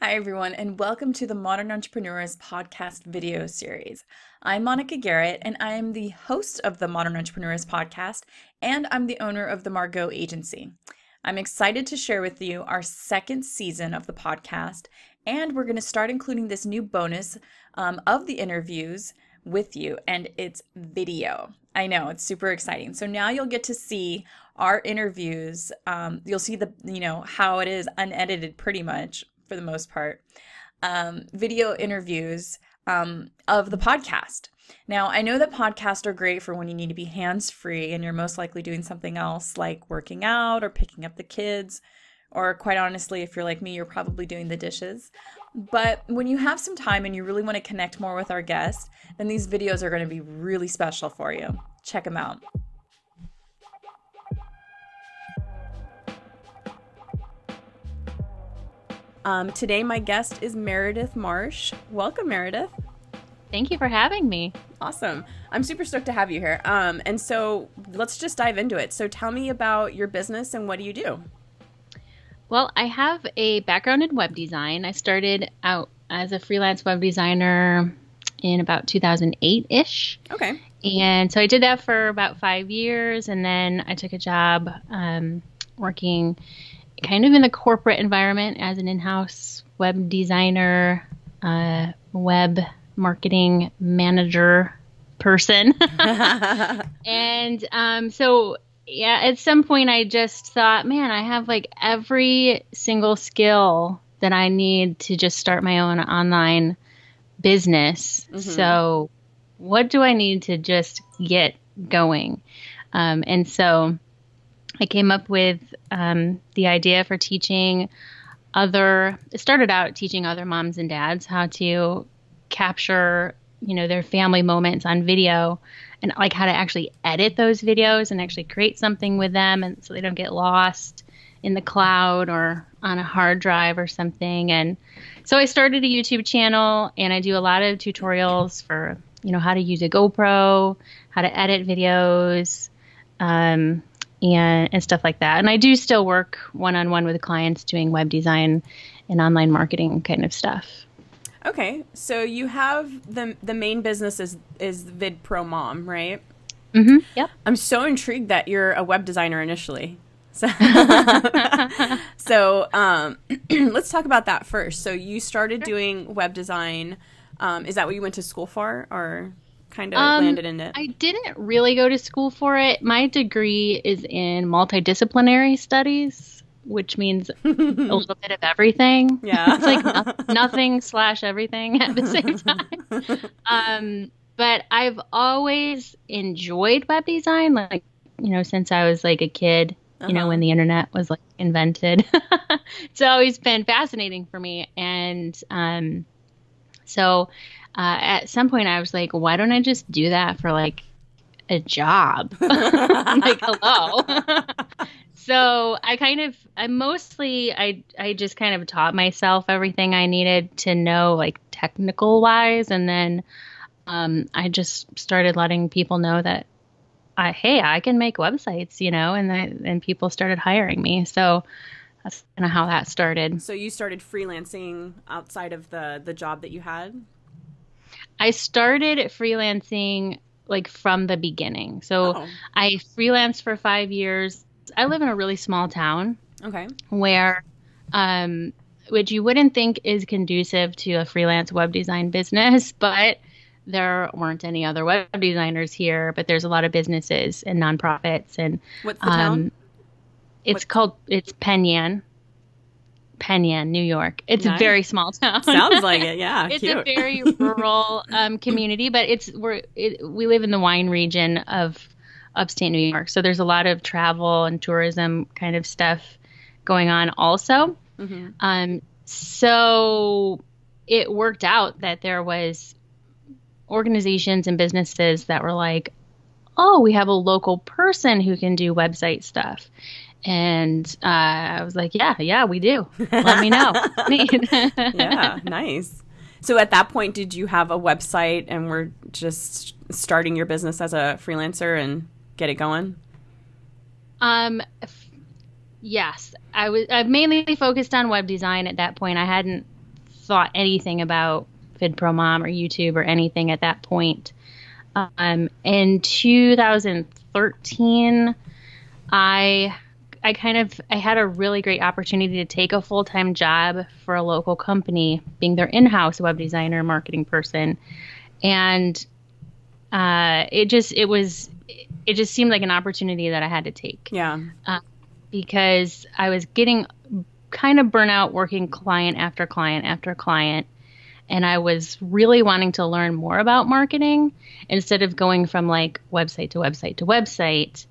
Hi, everyone, and welcome to the Modern Entrepreneurs podcast video series. I'm Monica Garrett, and I am the host of the Modern Entrepreneurs podcast, and I'm the owner of the Margaux Agency. I'm excited to share with you our second season of the podcast, and we're going to start including this new bonus um, of the interviews with you, and it's video. I know it's super exciting. So now you'll get to see our interviews. Um, you'll see the, you know, how it is unedited pretty much for the most part, um, video interviews um, of the podcast. Now, I know that podcasts are great for when you need to be hands free and you're most likely doing something else like working out or picking up the kids, or quite honestly, if you're like me, you're probably doing the dishes. But when you have some time and you really want to connect more with our guests, then these videos are going to be really special for you. Check them out. Um, today, my guest is Meredith Marsh. Welcome, Meredith. Thank you for having me. Awesome. I'm super stoked to have you here. Um, and so let's just dive into it. So tell me about your business and what do you do? Well, I have a background in web design. I started out as a freelance web designer in about 2008 ish. Okay. And so I did that for about five years. And then I took a job um, working kind of in the corporate environment as an in-house web designer, uh, web marketing manager person. and um, so, yeah, at some point I just thought, man, I have like every single skill that I need to just start my own online business. Mm-hmm. So, what do I need to just get going? Um, and so, I came up with um, the idea for teaching other. It started out teaching other moms and dads how to capture, you know, their family moments on video, and like how to actually edit those videos and actually create something with them, and so they don't get lost in the cloud or on a hard drive or something. And so I started a YouTube channel, and I do a lot of tutorials for you know how to use a GoPro, how to edit videos. Um, and, and stuff like that. And I do still work one on one with clients doing web design and online marketing kind of stuff. Okay, so you have the the main business is is Vid Pro Mom, right? Mm-hmm. Yep. I'm so intrigued that you're a web designer initially. So, so um, let's talk about that first. So you started sure. doing web design. Um, is that what you went to school for, or? Kind of um, landed in it? I didn't really go to school for it. My degree is in multidisciplinary studies, which means a little bit of everything. Yeah. it's like no- nothing slash everything at the same time. um, but I've always enjoyed web design, like, you know, since I was like a kid. Uh-huh. You know, uh-huh. when the internet was like invented. it's always been fascinating for me. And um, so uh, at some point I was like, why don't I just do that for like a job? like, hello. so I kind of, I mostly, I, I just kind of taught myself everything I needed to know, like technical wise, and then um, I just started letting people know that, I, hey, I can make websites, you know, and that, and people started hiring me. So that's kind of how that started. So you started freelancing outside of the the job that you had. I started freelancing like from the beginning. So oh. I freelanced for five years. I live in a really small town. Okay. Where, um, which you wouldn't think is conducive to a freelance web design business, but there weren't any other web designers here. But there's a lot of businesses and nonprofits and. What's the um, town? It's what? called it's Penn Yan, New York. It's nice. a very small town. Sounds like it, yeah. it's cute. a very rural um, community, but it's we're it, we live in the wine region of upstate New York, so there's a lot of travel and tourism kind of stuff going on also. Mm-hmm. Um, so it worked out that there was organizations and businesses that were like, oh, we have a local person who can do website stuff. And uh, I was like, yeah, yeah, we do. Let me know. yeah, nice. So at that point, did you have a website and were just starting your business as a freelancer and get it going? Um, f- yes, I was. I mainly focused on web design at that point. I hadn't thought anything about VidPro Mom or YouTube or anything at that point. Um, in 2013, I I kind of I had a really great opportunity to take a full time job for a local company, being their in house web designer, marketing person, and uh, it just it was it just seemed like an opportunity that I had to take. Yeah. Uh, because I was getting kind of burnout working client after client after client and I was really wanting to learn more about marketing instead of going from like website to website to website.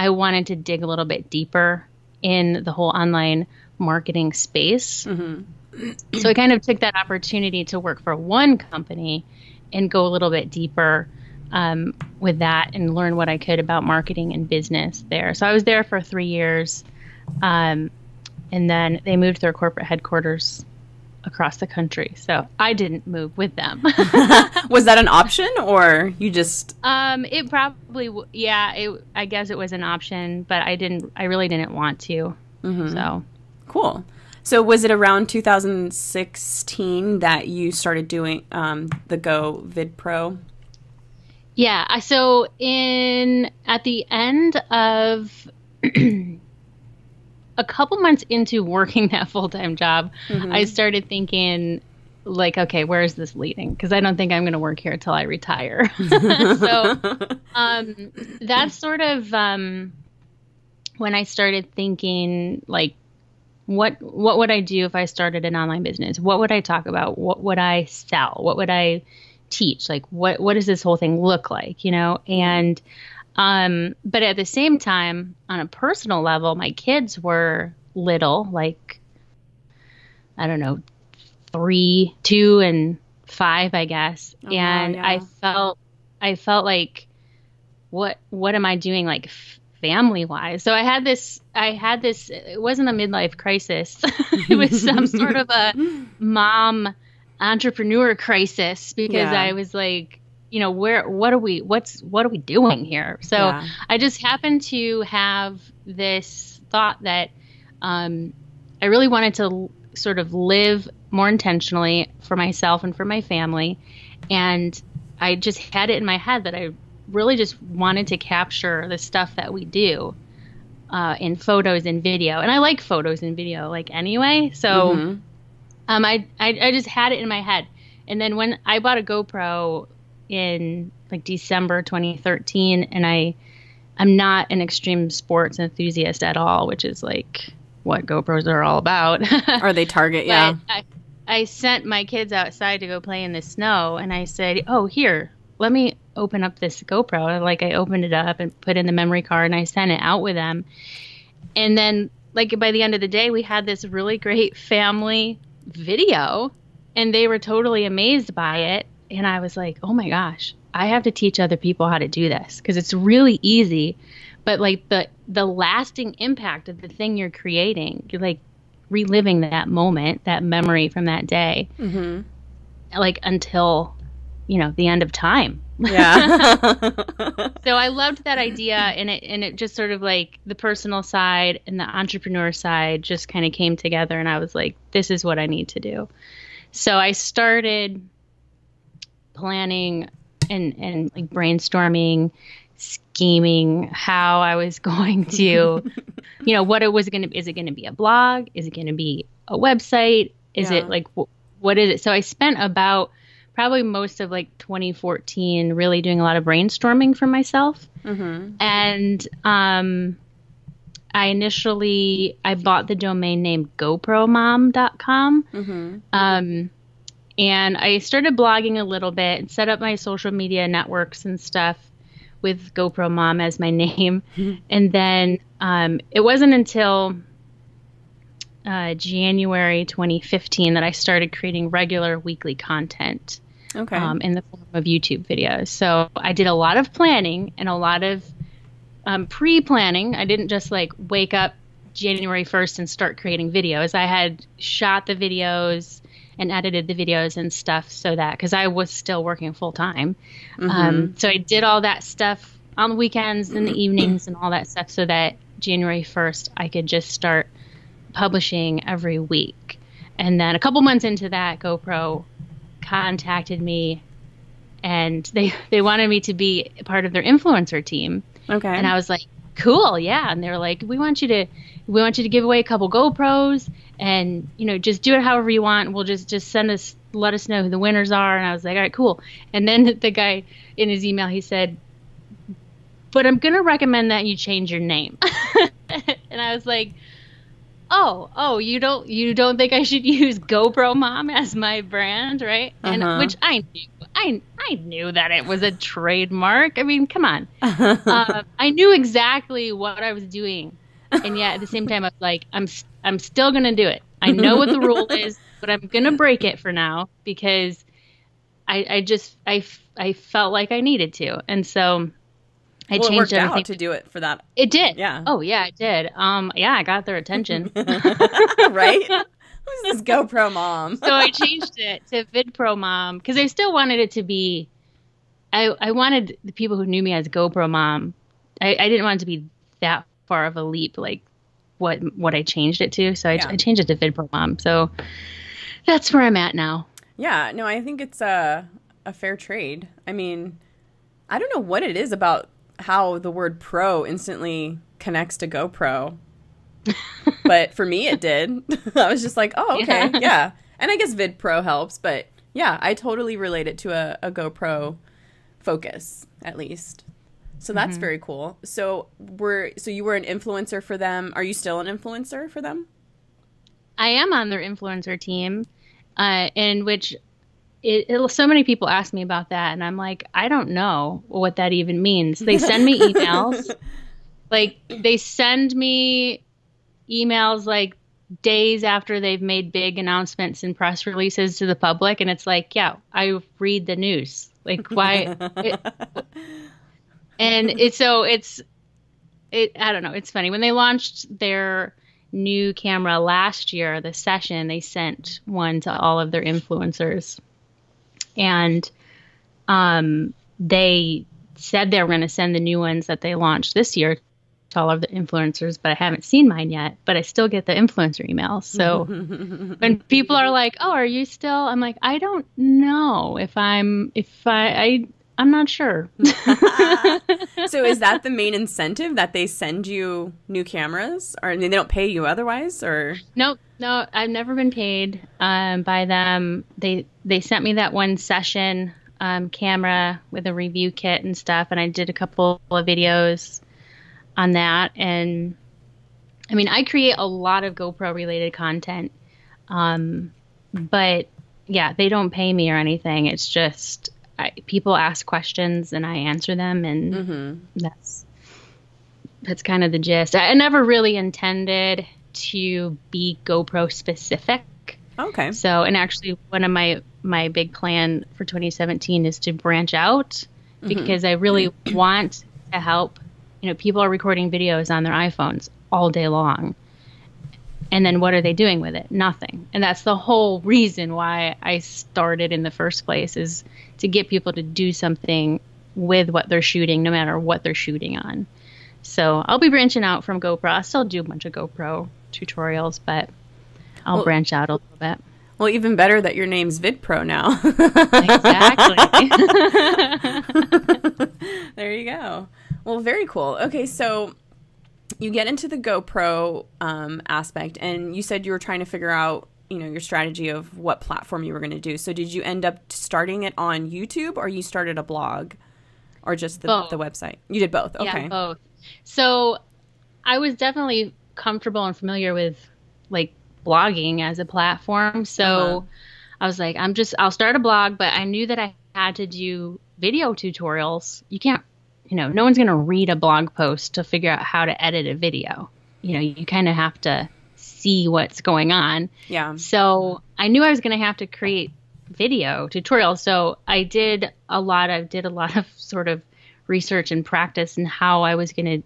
I wanted to dig a little bit deeper in the whole online marketing space. Mm-hmm. so I kind of took that opportunity to work for one company and go a little bit deeper um, with that and learn what I could about marketing and business there. So I was there for three years. Um, and then they moved their corporate headquarters across the country. So I didn't move with them. was that an option or you just Um it probably w- yeah, it I guess it was an option, but I didn't I really didn't want to. Mm-hmm. So Cool. So was it around 2016 that you started doing um, the Go Vid Pro? Yeah, I so in at the end of a couple months into working that full-time job, mm-hmm. I started thinking like okay, where is this leading? Because I don't think I'm going to work here until I retire. so um, that's sort of um, when I started thinking like what what would I do if I started an online business? What would I talk about? What would I sell? What would I teach? Like what what does this whole thing look like, you know? And um but at the same time on a personal level, my kids were little, like I don't know, 3, 2 and 5, I guess. Oh, and yeah. I felt I felt like what what am I doing like family wise. So I had this, I had this, it wasn't a midlife crisis. it was some sort of a mom entrepreneur crisis because yeah. I was like, you know, where, what are we, what's, what are we doing here? So yeah. I just happened to have this thought that um, I really wanted to sort of live more intentionally for myself and for my family. And I just had it in my head that I really just wanted to capture the stuff that we do uh, in photos and video. And I like photos and video, like anyway. So mm-hmm. um, I, I I just had it in my head. And then when I bought a GoPro in like December 2013, and I I'm not an extreme sports enthusiast at all, which is like what GoPros are all about. are they Target? Yeah. I, I sent my kids outside to go play in the snow, and I said, "Oh, here, let me open up this GoPro. Like I opened it up and put in the memory card and I sent it out with them. And then like by the end of the day we had this really great family video and they were totally amazed by it and I was like, "Oh my gosh, I have to teach other people how to do this because it's really easy." But like the the lasting impact of the thing you're creating, you're like reliving that moment, that memory from that day. Mm-hmm. Like until you know the end of time yeah so i loved that idea and it and it just sort of like the personal side and the entrepreneur side just kind of came together and i was like this is what i need to do so i started planning and and like brainstorming scheming how i was going to you know what it was going to is it going to be a blog is it going to be a website is yeah. it like what is it so i spent about probably most of like 2014 really doing a lot of brainstorming for myself mm-hmm. and um, i initially i bought the domain name gopromom.com mm-hmm. um, and i started blogging a little bit and set up my social media networks and stuff with gopro mom as my name mm-hmm. and then um, it wasn't until uh, January 2015 that I started creating regular weekly content. Okay. Um, in the form of YouTube videos. So I did a lot of planning and a lot of um, pre-planning. I didn't just like wake up January 1st and start creating videos. I had shot the videos and edited the videos and stuff so that because I was still working full time. Mm-hmm. Um, so I did all that stuff on the weekends and the evenings and all that stuff so that January 1st I could just start publishing every week. And then a couple months into that, GoPro contacted me and they they wanted me to be part of their influencer team. Okay. And I was like, cool, yeah. And they were like, we want you to we want you to give away a couple GoPros and you know just do it however you want. We'll just just send us let us know who the winners are. And I was like, all right, cool. And then the guy in his email he said, but I'm gonna recommend that you change your name. and I was like, oh, oh, you don't you don't think I should use GoPro Mom as my brand, right? And Uh-huh. which I knew. I I knew that it was a trademark. I mean, come on. uh, I knew exactly what I was doing, and yet at the same time, I'm like, I'm I'm still gonna do it. I know what the rule is, but I'm gonna break it for now because I I just I I felt like I needed to, and so I well, it changed worked everything. out to do it for that, It did. Yeah. Oh yeah, it did. Um yeah, I got their attention. right? Who's this GoPro mom? so I changed it to VidPro Mom because I still wanted it to be. I I wanted the people who knew me as GoPro Mom. I, I didn't want it to be that far of a leap, like what what I changed it to. So I, Yeah. I changed it to VidPro Mom. So that's where I'm at now. Yeah, no, I think it's a a fair trade. I mean, I don't know what it is about how the word pro instantly connects to GoPro. but for me it did. I was just like, "Oh, okay. Yeah. Yeah." And I guess VidPro helps, but yeah, I totally relate it to a, a GoPro focus at least. So that's very cool. So we're so you were an influencer for them. Are you still an influencer for them? I am on their influencer team, uh, in which it, it, so many people ask me about that, and I'm like, I don't know what that even means. They send me emails, like they send me emails like days after they've made big announcements and press releases to the public, and it's like, yeah, I read the news. Like why? it, and it's so it's it i don't know it's funny. When they launched their new camera last year the session they sent one to all of their influencers. And um they said they were going to send the new ones that they launched this year to all of the influencers but i haven't seen mine yet but i still get the influencer emails. So when people are like oh are you still? I'm like i don't know if i'm if i, I i'm not sure so is that the main incentive that they send you new cameras or I mean, they don't pay you otherwise or Nope, no, I've never been paid um, by them. They they sent me that one session um, camera with a review kit and stuff, and I did a couple of videos on that. And I mean, I create a lot of GoPro related content, um, but yeah, they don't pay me or anything. It's just I, people ask questions and I answer them, and mm-hmm. that's that's kind of the gist. I, I never really intended to be GoPro specific. okay So, and actually, one of my my big plan for 2017 is to branch out mm-hmm. because I really want to help. You know, people are recording videos on their iPhones all day long, and then what are they doing with it? Nothing. And that's the whole reason why I started in the first place is to get people to do something with what they're shooting, no matter what they're shooting on. So I'll be branching out from GoPro. I'll still do a bunch of GoPro tutorials, but I'll Well- branch out a little bit. well even better that your name's VidPro now Exactly. there you go well very cool okay so you get into the GoPro um, aspect and you said you were trying to figure out you know your strategy of what platform you were going to do so did you end up starting it on YouTube or you started a blog or just the, Both. the website you did both okay Yeah, both. So I was definitely comfortable and familiar with like blogging as a platform. So Uh-huh. I was like, I'm just, I'll start a blog, but I knew that I had to do video tutorials. You can't, you know, no one's going to read a blog post to figure out how to edit a video. You know, you kind of have to see what's going on. yeah So I knew I was going to have to create video tutorials. So I did a lot of did a lot of sort of research and practice and how I was going to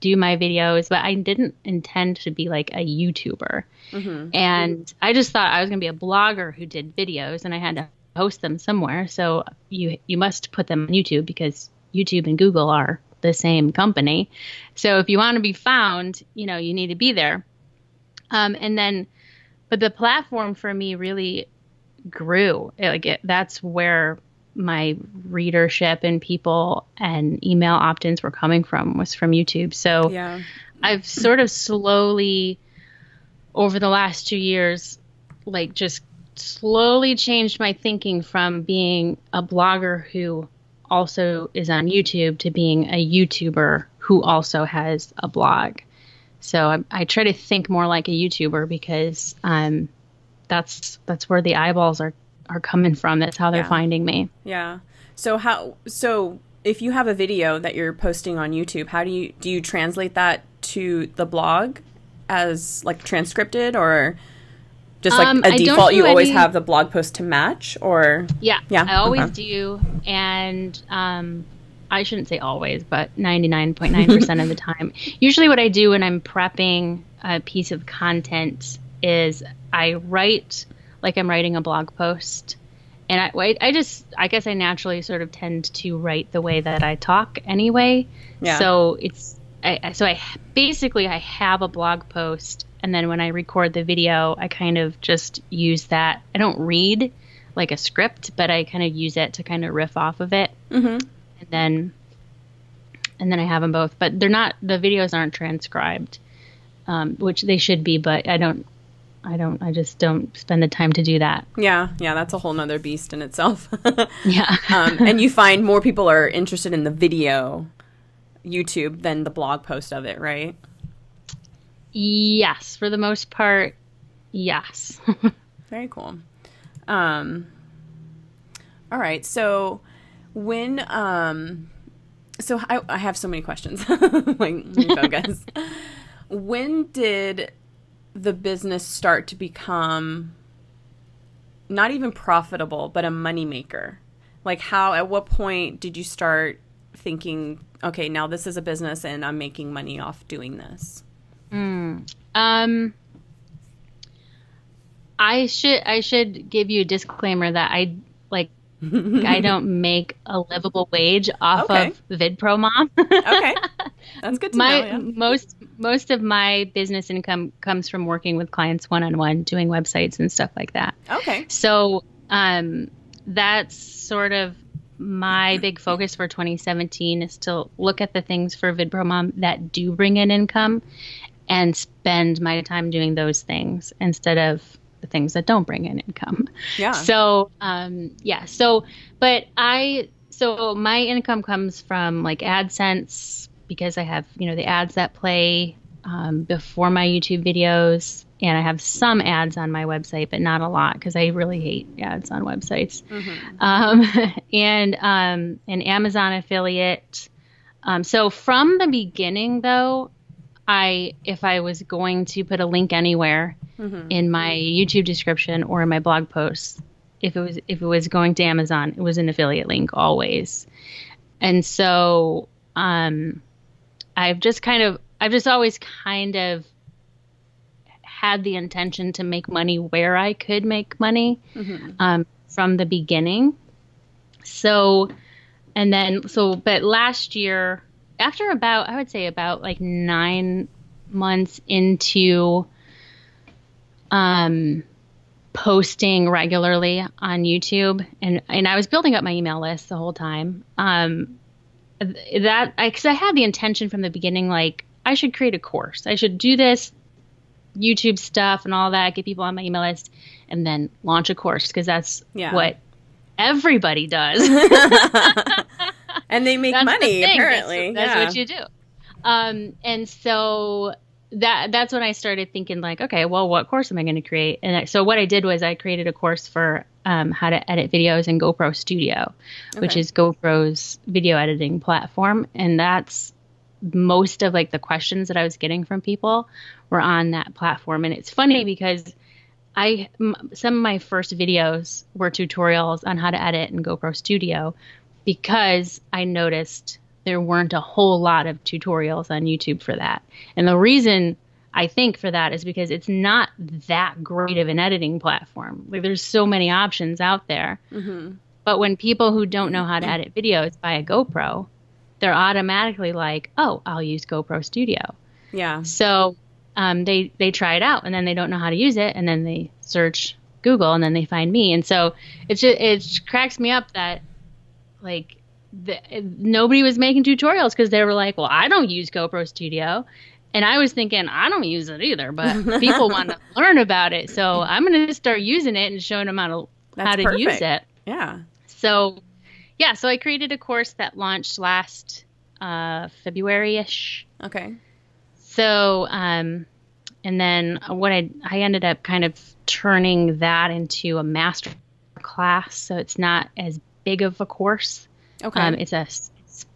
do my videos, but I didn't intend to be like a YouTuber. Mm-hmm. And I just thought I was going to be a blogger who did videos and I had to host them somewhere. So you you must put them on YouTube because YouTube and Google are the same company. So if you want to be found, you know, you need to be there. Um, and then but the platform for me really grew. It, like it, that's where my readership and people and email opt-ins were coming from was from YouTube. So Yeah. I've sort of slowly over the last 2 years like just slowly changed my thinking from being a blogger who also is on YouTube to being a YouTuber who also has a blog. So I, I try to think more like a YouTuber because um, that's that's where the eyeballs are are coming from. That's how they're Yeah. finding me. Yeah. So how so if you have a video that you're posting on YouTube, how do you do you translate that to the blog as like transcripted or just like Um, a I default you always have the blog post to match or Yeah, Yeah, I always okay. do, and um, I shouldn't say always, but ninety nine point nine percent of the time. Usually, what I do when I'm prepping a piece of content is I write like I'm writing a blog post, and I I- I just I guess I naturally sort of tend to write the way that I talk anyway. Yeah. So it's I, so I basically I have a blog post, and then when I record the video, I kind of just use that. I don't read like a script, but I kind of use it to kind of riff off of it, Mhm. And then and then I have them both. But they're not the videos aren't transcribed, um, which they should be, but I don't. I don't. I just don't spend the time to do that. Yeah, yeah, that's a whole nother beast in itself. Yeah. um, and you find more people are interested in the video YouTube than the blog post of it, right? yes, for the most part, yes. Very cool. Um, all right. So when um, so I, I have so many questions. like focus. when did the business start to become not even profitable, but a moneymaker? Like how? At what point did you start thinking, okay, now this is a business and I'm making money off doing this? Um, I should I should give you a disclaimer that I I don't make a livable wage off Okay. of VidPro Mom. Okay, that's good to my know. Yeah. most most of my business income comes from working with clients one on one, doing websites and stuff like that. Okay. So um, that's sort of my big focus for 2017 is to look at the things for VidPro Mom that do bring in income and spend my time doing those things instead of the things that don't bring in income. Yeah. So, um, yeah. So, but I, so my income comes from like AdSense because I have, you know, the ads that play um, before my YouTube videos. And I have some ads on my website, but not a lot because I really hate ads on websites. Um, and um, an Amazon affiliate. Um, so from the beginning, though, I if I was going to put a link anywhere in my YouTube description or in my blog posts, if it was if it was going to Amazon, it was an affiliate link always. And so um, I've just kind of I've just always kind of had the intention to make money where I could make money um, from the beginning. So, and then, so, but last year, after about, I would say about like nine months into um, posting regularly on YouTube, and, and I was building up my email list the whole time. Um, th- that, I, cause I had the intention from the beginning, like, I should create a course. I should do this YouTube stuff and all that, get people on my email list, and then launch a course because that's Yeah. what everybody does. and they make That's money thing. apparently. That's, that's yeah. what you do. Um, and so that that's when I started thinking like, okay, well, what course am I going to create? And I, so what I did was I created a course for um, how to edit videos in GoPro Studio, which is GoPro's video editing platform, and that's most of like the questions that I was getting from people were on that platform. And it's funny because I m- some of my first videos were tutorials on how to edit in GoPro Studio because I noticed there weren't a whole lot of tutorials on YouTube for that. And the reason I think for that is because it's not that great of an editing platform. Like there's so many options out there. But when people who don't know how to edit videos buy a GoPro, they're automatically like, "Oh, I'll use GoPro Studio." yeah. So um, they they try it out and then they don't know how to use it and then they search Google and then they find me and so it just it cracks me up that like the, nobody was making tutorials because they were like, well, I don't use GoPro Studio. And I was thinking, I don't use it either, but people want to learn about it. So I'm going to start using it and showing them how to, That's how to perfect. use it. Yeah. So, yeah, so I created a course that launched last uh, February ish. Okay. So, um, and then what I I ended up kind of turning that into a master class, so it's not as big of a course. Okay. Um, it's a it's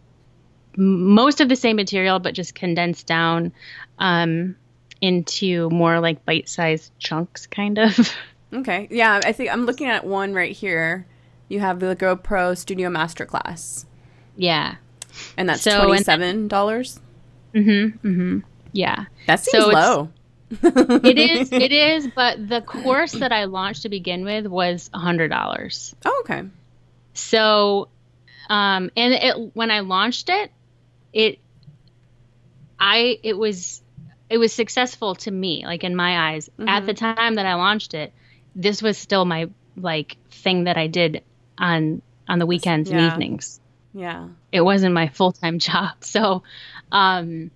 most of the same material, but just condensed down um, into more like bite-sized chunks, kind of. okay. Yeah, I think I'm looking at one right here. You have the GoPro Studio Masterclass, yeah. and that's So, twenty seven dollars. Mm-hmm. Mm-hmm. Yeah. That seems So low. It is. It is. But the course that I launched to begin with was a hundred dollars. Oh, okay. So, um, and it, when I launched it, it, I, it was, it was successful to me, like in my eyes. At the time that I launched it, this was still my like thing that I did on on the weekends and evenings. Yeah. It wasn't my full time job, so um,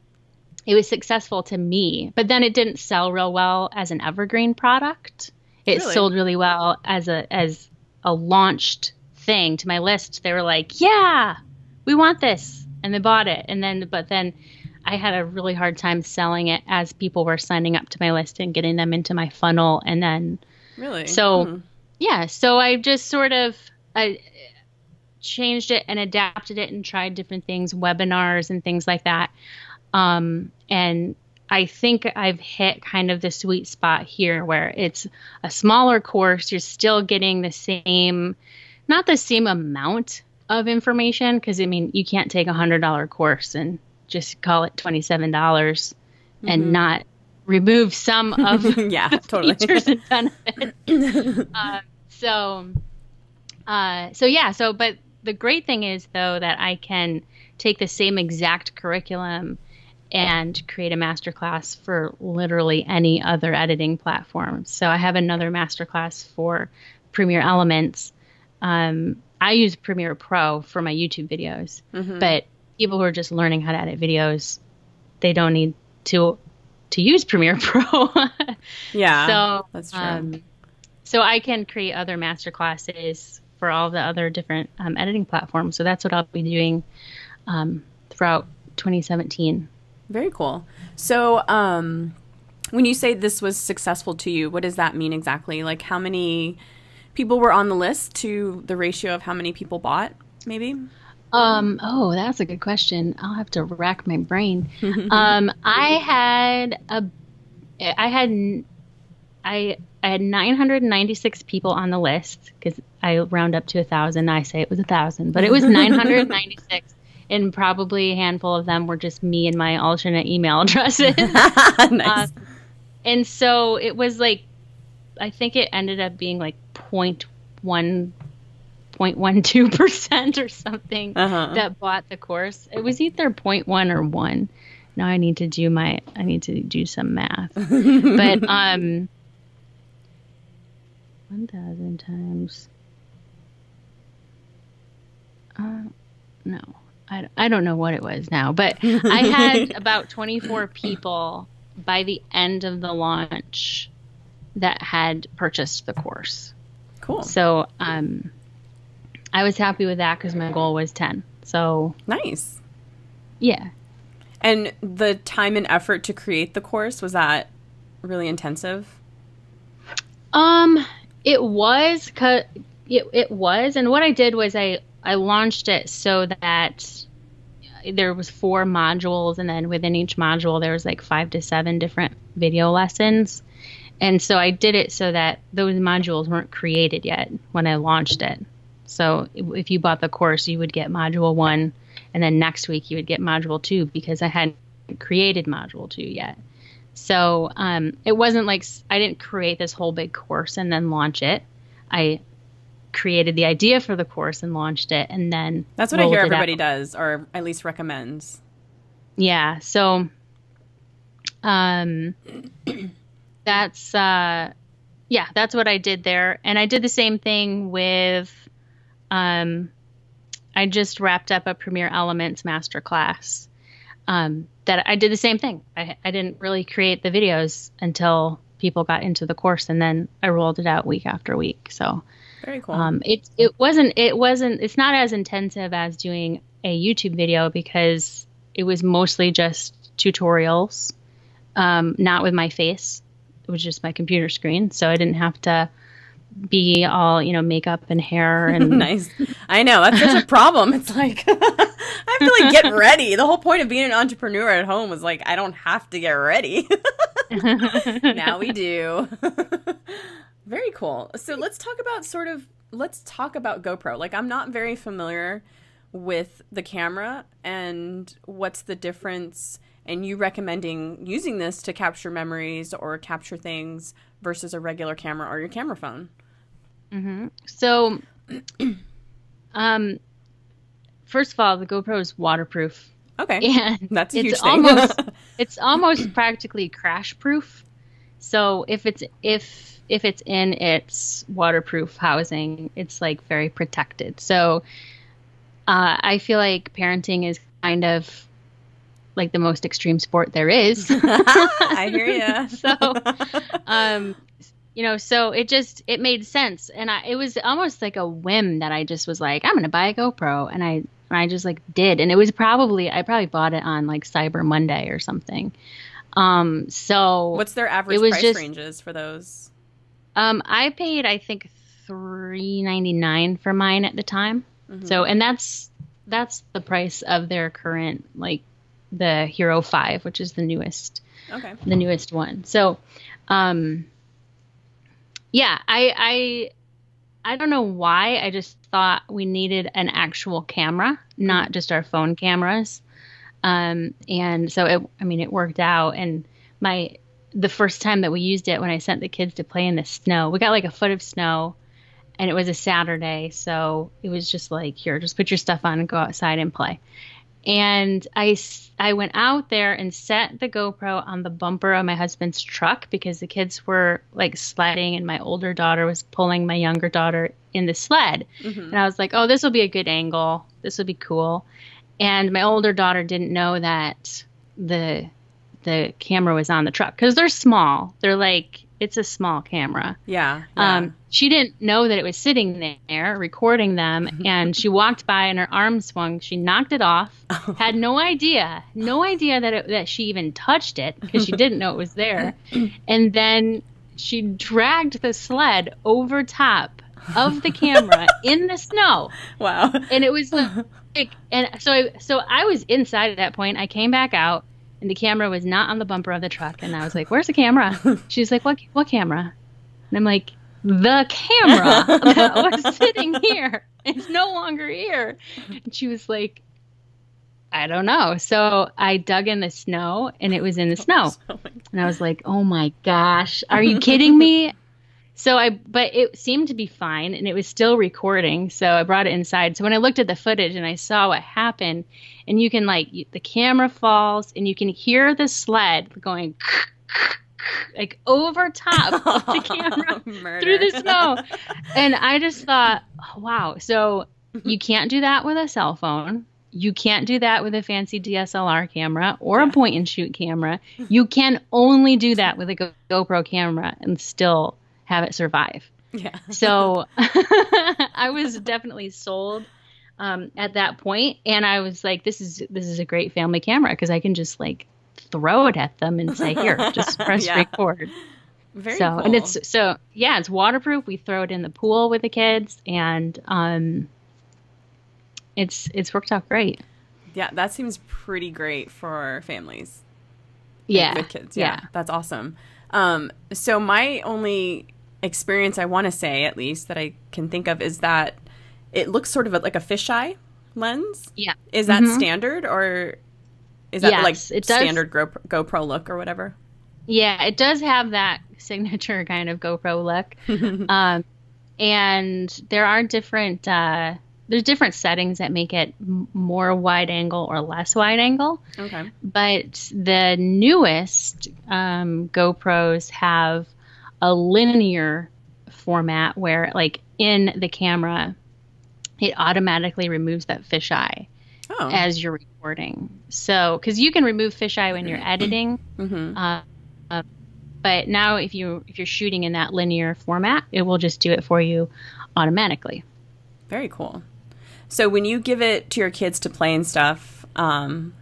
it was successful to me. But then it didn't sell real well as an evergreen product. It Really? sold really well as a as a launched thing to my list. They were like, "Yeah, we want this," and they bought it. And then, but then, I had a really hard time selling it as people were signing up to my list and getting them into my funnel. And then, Really. so Hmm. yeah, so I just sort of I changed it and adapted it and tried different things, webinars and things like that. Um, and I think I've hit kind of the sweet spot here where it's a smaller course. You're still getting the same, not the same amount of information because I mean you can't take a hundred dollar course and just call it twenty seven dollars and not remove some of yeah, totally. features and benefits. uh, so, uh, so yeah. So, but the great thing is though that I can take the same exact curriculum and create a masterclass for literally any other editing platform. So I have another masterclass for Premiere Elements. Um, I use Premiere Pro for my YouTube videos, but people who are just learning how to edit videos, they don't need to to use Premiere Pro. yeah. so that's true. Um, so I can create other master classes for all the other different um, editing platforms. So that's what I'll be doing um, throughout 2017. Very cool. So, um, when you say this was successful to you, what does that mean exactly? Like, how many people were on the list to the ratio of how many people bought? Maybe. Um, oh, that's a good question. I'll have to rack my brain. um, I had a, I had, I, I had 996 people on the list because I round up to a thousand. I say it was a thousand, but it was 996. And probably a handful of them were just me and my alternate email addresses. nice. Um, and so it was like, I think it ended up being like 0.1, 0.12% or something Uh-huh. that bought the course. It was either 0.1 or 1. Now I need to do my, I need to do some math. but, um, 1,000 times, uh, no. I, I don't know what it was now, but I had about 24 people by the end of the launch that had purchased the course. Cool. So um, I was happy with that because my goal was 10. So Nice. yeah. And the time and effort to create the course was that really intensive? Um, it was, cu- it, it was. And what I did was I, I launched it so that there was four modules and then within each module there was like five to seven different video lessons and so i did it so that those modules weren't created yet when i launched it so if you bought the course you would get module one and then next week you would get module two because i hadn't created module two yet so um, it wasn't like I didn't create this whole big course and then launch it i created the idea for the course and launched it and then That's what I hear out. everybody does, or at least recommends. Yeah. So, Um, that's uh, yeah, that's what I did there, and I did the same thing with. Um, I just wrapped up a Premiere Elements masterclass. Um, that I did the same thing. I, I didn't really create the videos until people got into the course, and then I rolled it out week after week. So Very cool. um, it it wasn't it wasn't it's not as intensive as doing a YouTube video because it was mostly just tutorials, um, not with my face. Was just my computer screen, so I didn't have to be all you know makeup and hair and nice. I know that's such a problem. It's like I have to like get ready. The whole point of being an entrepreneur at home was like I don't have to get ready. now we do. very cool. So let's talk about sort of let's talk about GoPro. Like I'm not very familiar with the camera and what's the difference and you recommending using this to capture memories or capture things versus a regular camera or your camera phone. So, um, first of all, the GoPro is waterproof, Okay. and That's a it's huge thing. almost it's almost practically crash proof. So if it's if if it's in its waterproof housing, it's like very protected. So uh, I feel like parenting is kind of like the most extreme sport there is. I hear you. so um you know so it just it made sense and i it was almost like a whim that i just was like i'm gonna buy a gopro and i and i just like did and it was probably i probably bought it on like cyber monday or something um so What's their average price just- ranges for those? um i paid i think 399 for mine at the time Mm-hmm. so and that's that's the price of their current like the hero 5 which is the newest Okay. the newest one. So, um, yeah, I, I, I don't know why. I just thought we needed an actual camera, not just our phone cameras. Um, and so it, I mean, it worked out. And my, the first time that we used it, when I sent the kids to play in the snow, we got like a foot of snow and it was a Saturday. So it was just like, here, just put your stuff on and go outside and play and I, I went out there and set the GoPro on the bumper of my husband's truck because the kids were like sledding and my older daughter was pulling my younger daughter in the sled. Mm-hmm. And I was like, oh, this will be a good angle. This will be cool. And my older daughter didn't know that the the camera was on the truck because they're small. They're like it's a small camera. Yeah. yeah. Um, she didn't know that it was sitting there recording them, and she walked by and her arm swung. She knocked it off. Had no idea, no idea that it, that she even touched it because she didn't know it was there. And then she dragged the sled over top of the camera in the snow, wow. and it was like, and so I, so I was inside at that point. I came back out. And the camera was not on the bumper of the truck, and I was like, "Where's the camera?" She's like, "What? What camera?" And I'm like, the camera that was sitting here is no longer here. And she was like, I don't know. So I dug in the snow and it was in the oh snow. Oh God. And I was like, oh my gosh, are you kidding me? So I, but it seemed to be fine and it was still recording. So I brought it inside. So when I looked at the footage and I saw what happened, and you can like, you- the camera falls and you can hear the sled going like over top of the camera through the snow. And I just thought, oh, wow. So you can't do that with a cell phone. You can't do that with a fancy DSLR camera or a point and shoot camera. You can only do that with a Go- GoPro camera and still have it survive. Yeah. So I was definitely sold um, at that point, and I was like, "This is this is a great family camera because I can just like throw it at them and say, here, just press Yeah. record." Very so cool. and it's so yeah it's waterproof we throw it in the pool with the kids and um it's it's worked out great yeah, that seems pretty great for families. yeah with kids. Yeah, that's awesome. Um, so my only experience, I want to say at least that I can think of, is that it looks sort of like a fisheye lens. yeah Is that Mhm. standard or is that Yes, like it does- standard GoPro, GoPro look or whatever? yeah it does have that signature kind of gopro look um and there are different uh there's different settings that make it more wide angle or less wide angle. Okay. But the newest um, GoPros have a linear format where, like, in the camera, it automatically removes that fisheye Oh. as you're recording. So, because you can remove fisheye when you're editing, mm-hmm. uh, uh, but now if you if you're shooting in that linear format, it will just do it for you automatically. Very cool. So when you give it to your kids to play and stuff, um,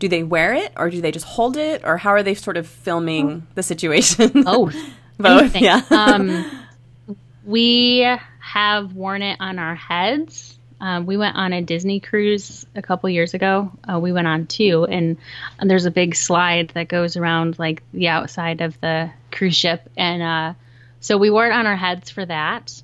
do they wear it or do they just hold it or how are they sort of filming the situation? Oh, Both, anything. yeah. um, we have worn it on our heads. Um, we went on a Disney cruise a couple years ago. Uh, we went on two, and, and there's a big slide that goes around like the outside of the cruise ship, and uh, so we wore it on our heads for that.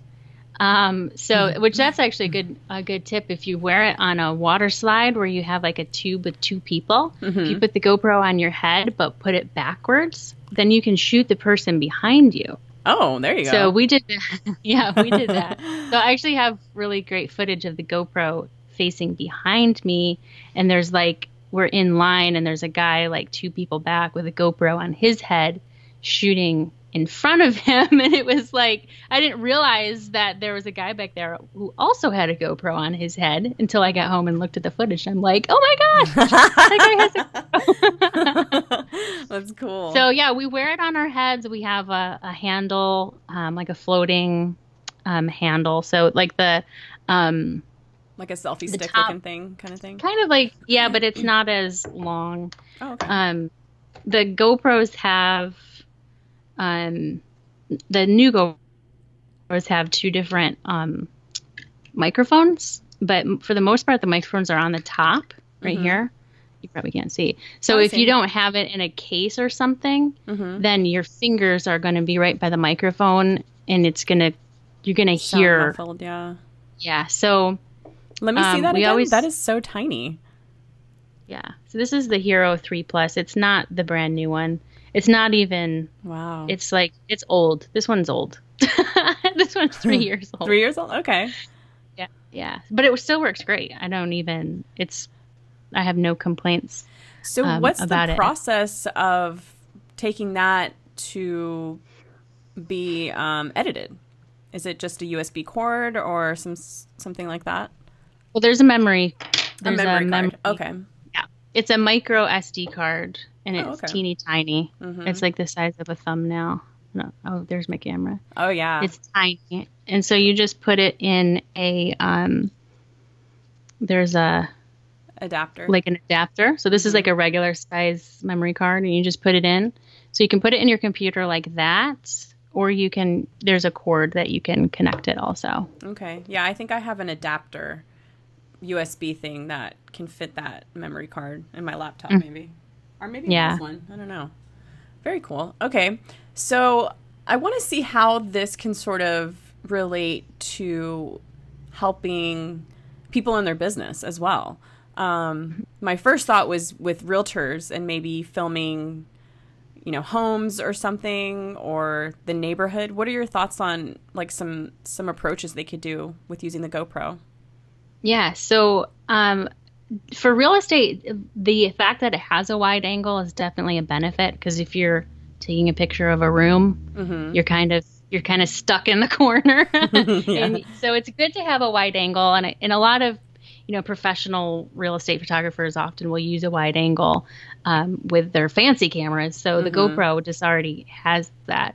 Um, so, which that's actually a good a good tip if you wear it on a water slide where you have like a tube with two people. If you put the GoPro on your head but put it backwards, then you can shoot the person behind you. oh, there you go. So we did that. yeah, we did that. so I actually have really great footage of the GoPro facing behind me, and there's like we're in line, and there's a guy like two people back with a GoPro on his head shooting in front of him, and it was like I didn't realize that there was a guy back there who also had a GoPro on his head until I got home and looked at the footage. I'm like, oh my gosh, that guy has a That's cool. so yeah, we wear it on our heads. We have a, a handle, um, like a floating um, handle. So like the um, like a selfie stick top- looking thing kind of thing. kind of like yeah, but it's not as long. Oh, okay. Um, the GoPros have um, the new GoPros have two different um, microphones, but for the most part, the microphones are on the top right Mhm. here. You probably can't see. So Oh, if see. you don't have it in a case or something, mm-hmm. then your fingers are going to be right by the microphone, and it's gonna you're gonna hear. muffled, yeah. Yeah. So Let me see Um, that again. always- That is so tiny. yeah. So this is the Hero Three Plus. It's not the brand new one. It's not even. Wow. It's like it's old. This one's old. this one's three years old. Three years old? Okay. Yeah, yeah. But it still works great. I don't even. It's. I have no complaints. So um, what's the it. process of taking that to be um, edited? Is it just a USB cord or some something like that? Well, there's a memory. There's A memory, mem- card. Okay. Yeah, it's a micro SD card, and Oh, it's okay. teeny tiny. Mhm. It's like the size of a thumbnail. No, oh, there's my camera. Oh yeah. It's tiny, and so you just put it in a um. There's a Adapter. like an adapter. So this is Mm-hmm. like a regular size memory card, and you just put it in. So you can put it in your computer like that, or you can. There's a cord that you can connect it also. okay. Yeah, I think I have an adapter USB thing that can fit that memory card in my laptop, maybe, or maybe. Yeah. this one. I don't know. Very cool. Okay, so I want to see how this can sort of relate to helping people in their business as well. Um, my first thought was with realtors and maybe filming, you know, homes or something or the neighborhood. What are your thoughts on like some some approaches they could do with using the GoPro? Yeah. So um, for real estate, the fact that it has a wide angle is definitely a benefit because if you're taking a picture of a room, Mm-hmm. you're kind of you're kind of stuck in the corner. Yeah. and so it's good to have a wide angle, and and a lot of you know professional real estate photographers often will use a wide angle um, with their fancy cameras. So the Mhm. GoPro just already has that.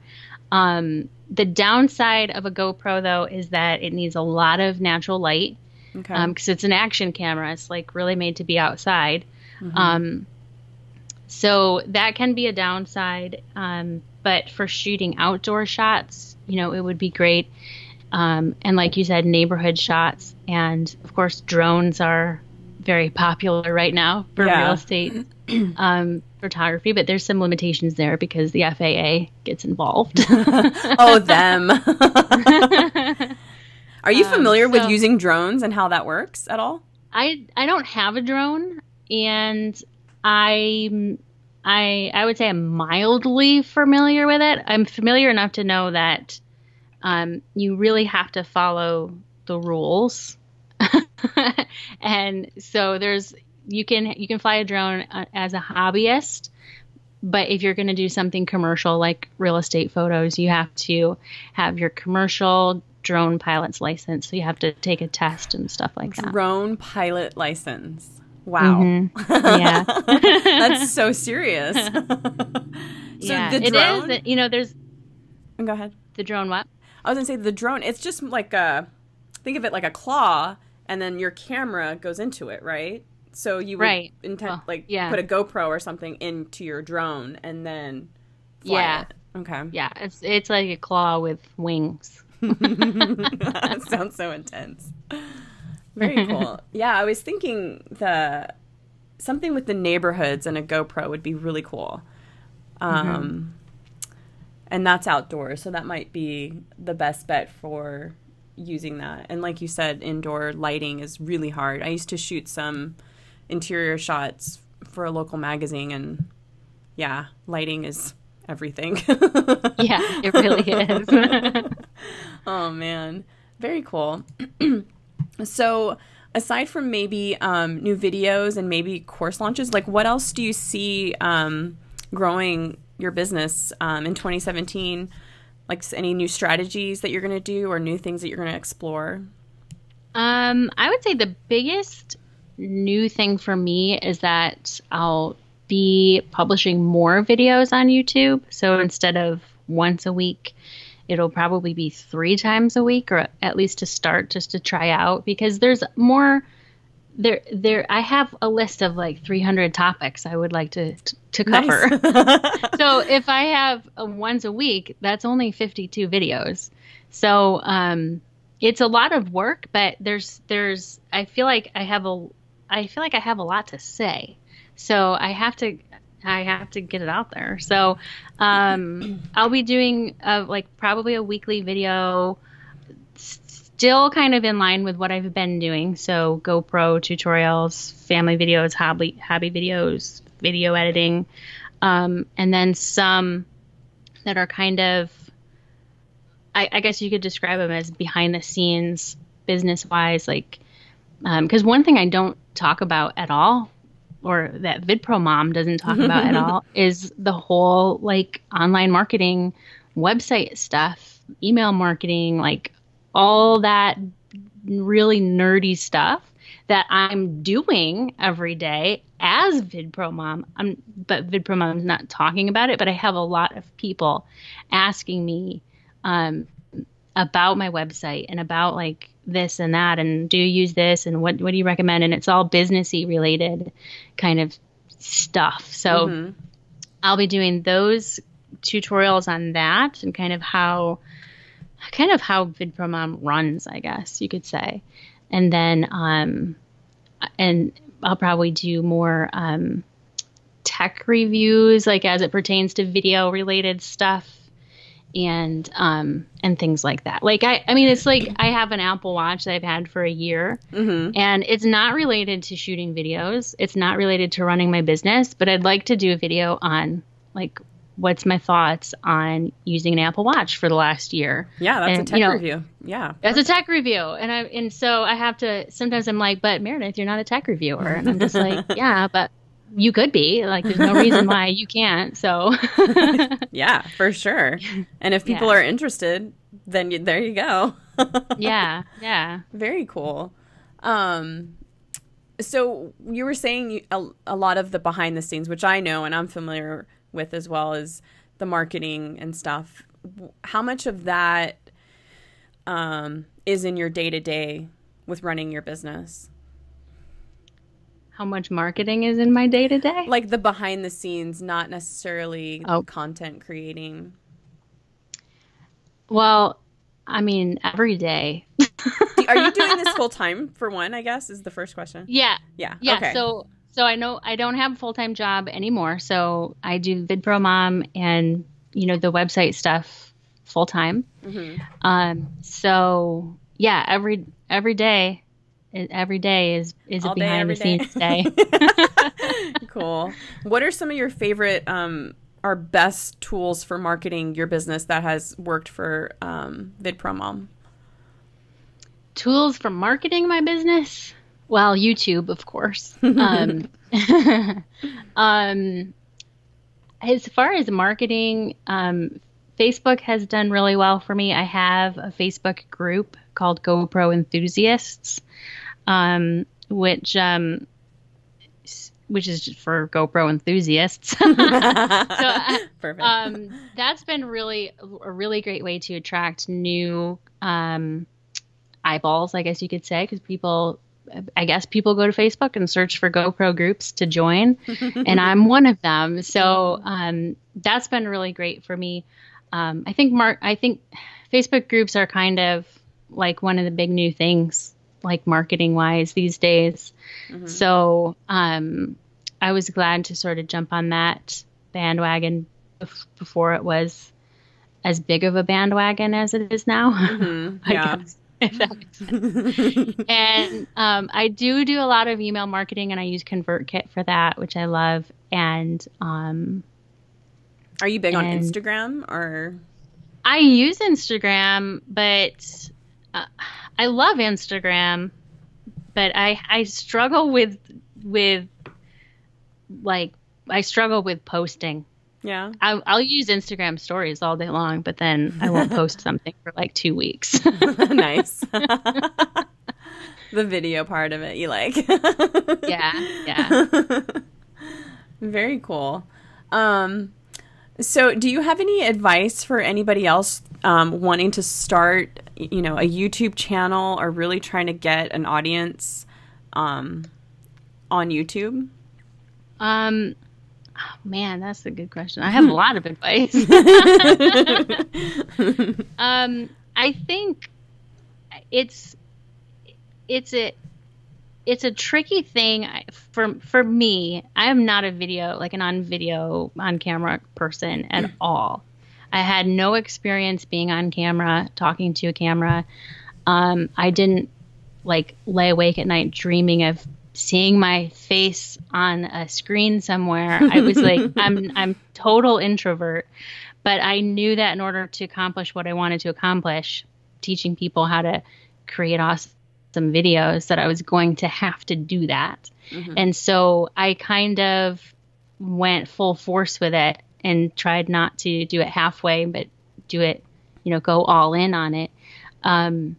Um, the downside of a GoPro though is that it needs a lot of natural light Okay. because it's an action camera. It's like really made to be outside. Mhm. Um, so that can be a downside. Um, but for shooting outdoor shots, you know, it would be great. Um, and like you said, neighborhood shots, and of course, drones are very popular right now for Yeah. real estate um, photography. But there's some limitations there because the FAA gets involved. oh, them. Are you Um, familiar with using drones and how that works at all? I I don't have a drone, and I I I would say I'm mildly familiar with it. I'm familiar enough to know that um, you really have to follow the rules and so there's you can you can fly a drone uh, as a hobbyist but if you're going to do something commercial like real estate photos you have to have your commercial drone pilot's license so you have to take a test and stuff like that Drone pilot license. Wow. Mhm. yeah That's so serious. so yeah the drone. is you know there's Go ahead. the drone what I was gonna say the drone. It's just like a think of it like a claw, and then your camera goes into it, right? So you would Right. intent Well, like yeah. put a GoPro or something into your drone, and then fly Yeah. it. Okay. yeah it's it's like a claw with wings that sounds so intense. Very cool. yeah, I was thinking the something with the neighborhoods and a GoPro would be really cool. Um, and that's outdoors, so that might be the best bet for using that. And like you said, indoor lighting is really hard. I used to shoot some interior shots for a local magazine, and yeah, lighting is everything. yeah it really is Oh man, very cool. so, aside from maybe um, new videos and maybe course launches, like what else do you see um, growing your business um, in 2017? Like any new strategies that you're going to do or new things that you're going to explore? Um, I would say the biggest new thing for me is that I'll be publishing more videos on YouTube. So instead of once a week, it'll probably be three times a week, or at least to start, just to try out, because there's more. There, there. I have a list of like 300 topics I would like to to cover. so if I have a once a week, that's only 52 videos. So um, it's a lot of work, but there's there's I feel like I have a I feel like I have a lot to say. So I have to I have to get it out there. So um, I'll be doing a, like probably a weekly video still kind of in line with what I've been doing. So GoPro tutorials, family videos, hobby hobby videos, video editing, um, and then some that are kind of, I, I guess you could describe them as behind the scenes, business wise, like, because one thing I don't talk about at all. Or that VidPro mom doesn't talk about at all is the whole like online marketing, website stuff, email marketing, like all that really nerdy stuff that I'm doing every day as VidPro mom. I'm but VidPro mom's not talking about it, but I have a lot of people asking me um, about my website and about like this and that and do you use this and what what do you recommend and it's all businessy related kind of stuff. So I'll be doing those tutorials on that and kind of how kind of how VidPro Mom runs, I guess you could say. And then um and I'll probably do more um tech reviews like as it pertains to video related stuff and um and things like that. Like I I mean it's like I have an Apple Watch that I've had for a year Mm-hmm. and it's not related to shooting videos. It's not related to running my business, but I'd like to do a video on like what's my thoughts on using an Apple Watch for the last year. Yeah, that's And, a tech you know, review. Yeah. That's a tech review, and I and so I have to. Sometimes I'm like, but Meredith, you're not a tech reviewer, and I'm just like, yeah, but you could be. Like, there's no reason why you can't. So, Yeah, for sure. And if people Yeah. are interested, then you, there you go. yeah, yeah. Very cool. Um, so you were saying a, a lot of the behind the scenes, which I know and I'm familiar with as well as the marketing and stuff. How much of that um, is in your day to day with running your business? How much marketing is in my day to day? Like the behind the scenes, not necessarily Oh. content creating. Well, I mean, every day. Are you doing this full time for one? I guess is the first question. Yeah, Yeah. yeah. Okay. So, so I know I don't have a full time job anymore. So I do VidPro Mom and you know the website stuff full time. Mhm. Um, so yeah, every every day, every day is is All a day, behind the day. scenes day. cool. What are some of your favorite um or best tools for marketing your business that has worked for um VidPro Mom? tools for marketing my business. Well, YouTube, of course. um, um, as far as marketing, um, Facebook has done really well for me. I have a Facebook group called GoPro Enthusiasts, um, which um, which is for GoPro enthusiasts. so, Perfect. Um, that's been really a really great way to attract new um, eyeballs, I guess you could say, because people, I guess people go to Facebook and search for GoPro groups to join, and I'm one of them. So um, that's been really great for me. Um, I think Mark, I think Facebook groups are kind of like one of the big new things like marketing wise these days. Mm-hmm. So um, I was glad to sort of jump on that bandwagon before it was as big of a bandwagon as it is now. Mm-hmm. Yeah. Guess, if that makes sense. and um, I do do a lot of email marketing, and I use ConvertKit for that, which I love. And um, are you big on Instagram or? I use Instagram, but uh, I love Instagram, but I I struggle with with like I struggle with posting. Yeah. I, will use Instagram stories all day long, but then I won't post something for like two weeks. nice. the video part of it you like. yeah. Yeah. Very cool. Um, so, do you have any advice for anybody else um, wanting to start, you know, a YouTube channel or really trying to get an audience um, on YouTube? Um, oh, man, that's a good question. I have a lot of advice. um, I think it's it's a it's a tricky thing for for me. I am not a video like an on video on camera person at all. I had no experience being on camera, talking to a camera. Um, I didn't like lay awake at night dreaming of seeing my face on a screen somewhere. I was like, I'm I'm total introvert, but I knew that in order to accomplish what I wanted to accomplish, teaching people how to create awesome some videos that I was going to have to do that. Mm-hmm. And so I kind of went full force with it and tried not to do it halfway, but do it, you know, go all in on it. Um,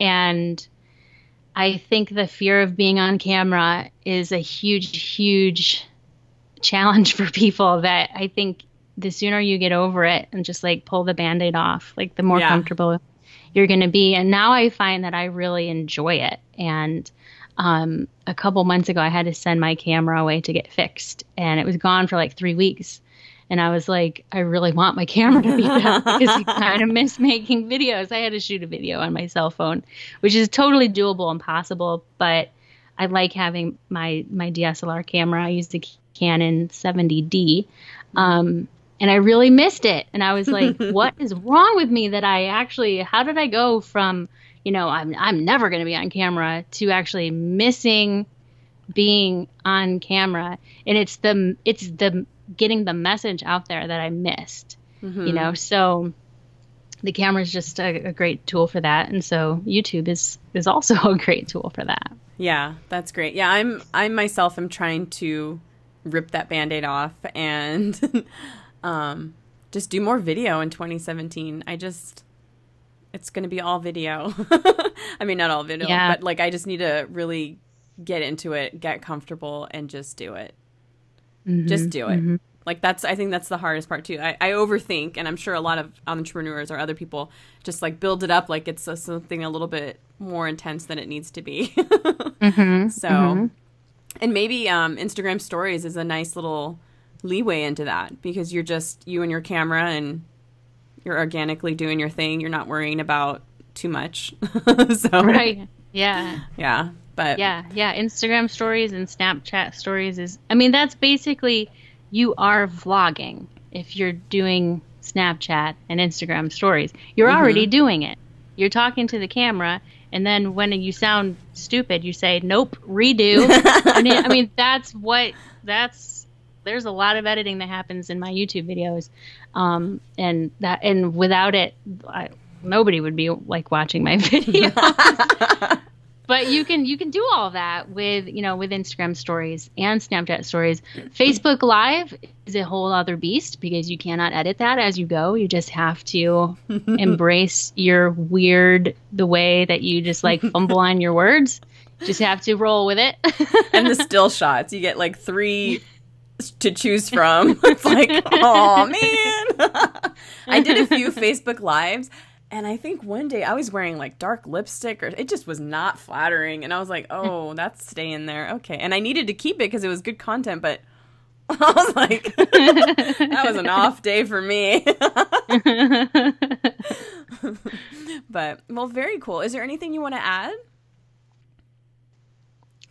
and I think the fear of being on camera is a huge, huge challenge for people that I think the sooner you get over it and just like pull the band aid off, like the more yeah. comfortable you're going to be. And now I find that I really enjoy it. And um, a couple months ago, I had to send my camera away to get fixed, and it was gone for like three weeks. And I was like, I really want my camera to be back because I kind of miss making videos. I had to shoot a video on my cell phone, which is totally doable and possible, but I like having my my DSLR camera. I use the Canon 70D. Um, and I really missed it. And I was like, what is wrong with me that I actually, how did I go from, you know, I'm, I'm never going to be on camera to actually missing being on camera. And it's the, it's the getting the message out there that I missed, mm-hmm. you know? So the camera is just a, a great tool for that. And so YouTube is, is also a great tool for that. Yeah, that's great. Yeah. I'm, I myself am trying to rip that band-aid off and um, just do more video in 2017. I just, it's going to be all video. I mean, not all video, yeah. but like I just need to really get into it, get comfortable, and just do it. Mm-hmm. Just do it. Mm-hmm. Like that's, I think that's the hardest part too. I, I, overthink, and I'm sure a lot of entrepreneurs or other people just like build it up like it's a, something a little bit more intense than it needs to be. mm-hmm. So, mm-hmm. and maybe um, Instagram Stories is a nice little leeway into that because you're just you and your camera and you're organically doing your thing. You're not worrying about too much. so right, yeah, yeah, but yeah, yeah. Instagram stories and Snapchat stories is. I mean, that's basically you are vlogging if you're doing Snapchat and Instagram stories. You're mm-hmm. already doing it. You're talking to the camera, and then when you sound stupid, you say, "Nope, redo." I mean, I mean, that's what that's there's a lot of editing that happens in my YouTube videos, um, and that and without it, I, nobody would be like watching my video. but you can you can do all that with you know with Instagram stories and Snapchat stories. Facebook Live is a whole other beast because you cannot edit that as you go. You just have to embrace your weird the way that you just like fumble on your words. Just have to roll with it. and the still shots, you get like three to choose from. It's like, oh man. I did a few Facebook lives and I think one day I was wearing like dark lipstick or it just was not flattering and I was like, "Oh, that's staying there." Okay. And I needed to keep it because it was good content, but I was like, that was an off day for me. but well, very cool. Is there anything you want to add?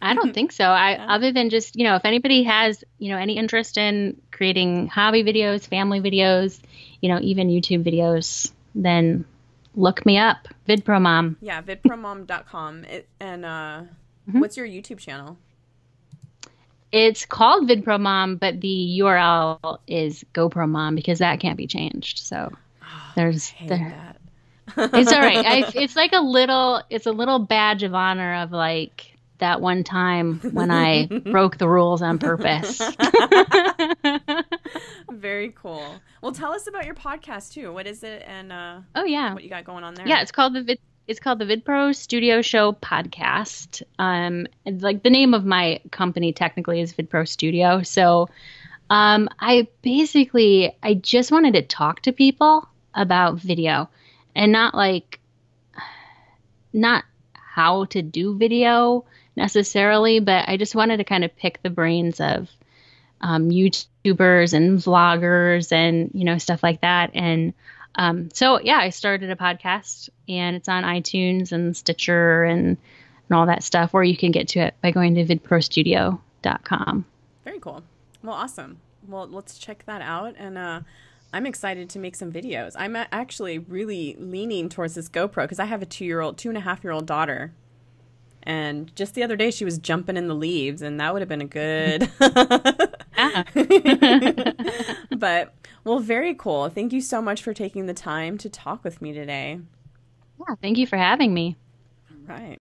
I don't think so. I other than just, you know, if anybody has, you know, any interest in creating hobby videos, family videos, you know, even YouTube videos, then look me up. VidPro Mom. Yeah, vidpromom.com. It, and uh mm-hmm. what's your YouTube channel? It's called VidPro Mom, but the URL is GoPro Mom because that can't be changed. So oh, there's there. it's all right. I, it's like a little. It's a little badge of honor of like that one time when I broke the rules on purpose. Very cool. Well, tell us about your podcast too. What is it, and uh, oh yeah, what you got going on there? Yeah, it's called the Vid. It's called the VidPro Studio Show Podcast. Um, like the name of my company technically is VidPro Studio. So, um, I basically I just wanted to talk to people about video, and not like not how to do video necessarily, but I just wanted to kind of pick the brains of um, YouTubers and vloggers and you know stuff like that. And um, so yeah, I started a podcast and it's on iTunes and Stitcher and and all that stuff. Or you can get to it by going to vidprostudio.com. Very cool. Well, awesome. Well, let's check that out and. uh I'm excited to make some videos. I'm actually really leaning towards this GoPro because I have a two year old, two and a half year old daughter and just the other day, she was jumping in the leaves, and that would have been a good. but, well, very cool. Thank you so much for taking the time to talk with me today. Yeah, thank you for having me. All right.